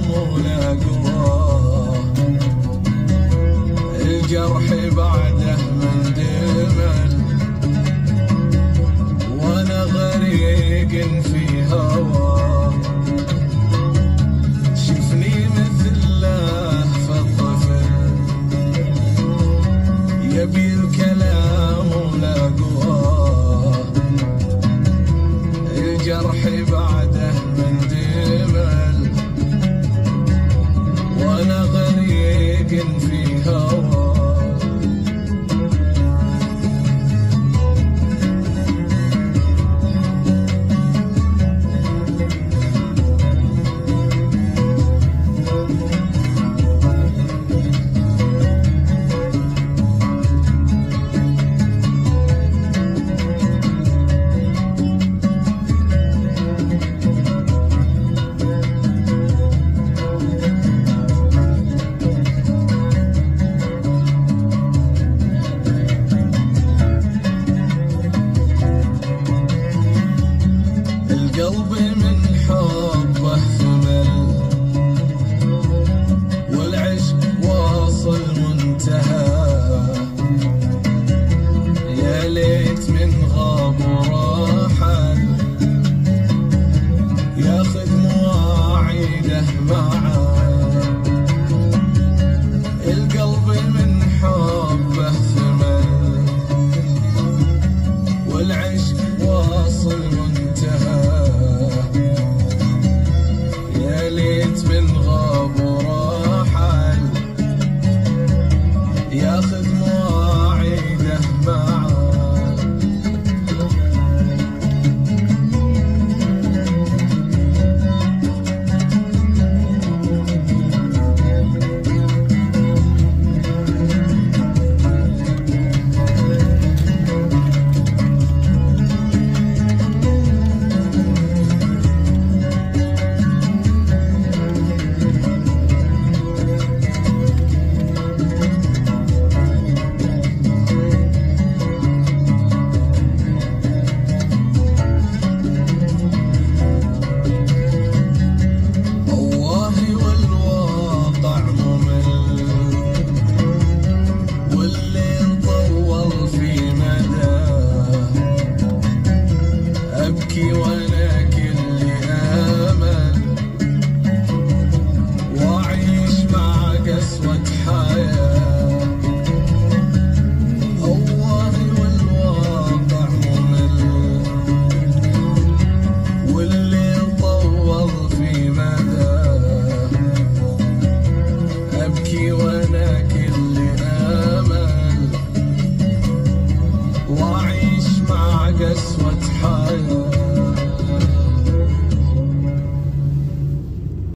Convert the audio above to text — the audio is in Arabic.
مولاكم. الجرح بعد can be. run on. وأعيش مع قسوة حياتي